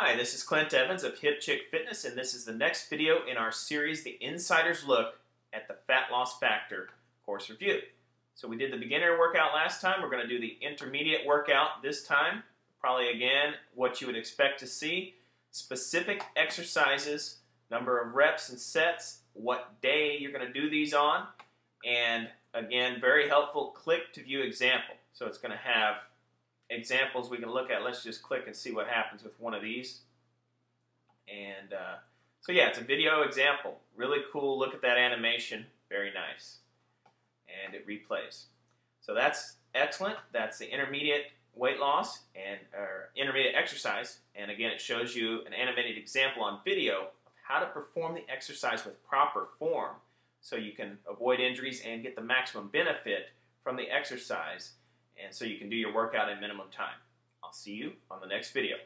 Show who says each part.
Speaker 1: Hi, this is Clint Evans of Hip Chick Fitness, and this is the next video in our series, The Insider's Look at the Fat Loss Factor Course Review. So we did the beginner workout last time. We're going to do the intermediate workout this time. Probably again, what you would expect to see. Specific exercises, number of reps and sets, what day you're going to do these on, and again, very helpful click to view example. So it's going to have examples we can look at. Let's just click and see what happens with one of these. And uh, so yeah, it's a video example. Really cool. Look at that animation. Very nice. And it replays. So that's excellent. That's the intermediate weight loss and or intermediate exercise. And again, it shows you an animated example on video of how to perform the exercise with proper form so you can avoid injuries and get the maximum benefit from the exercise and so you can do your workout in minimum time. I'll see you on the next video.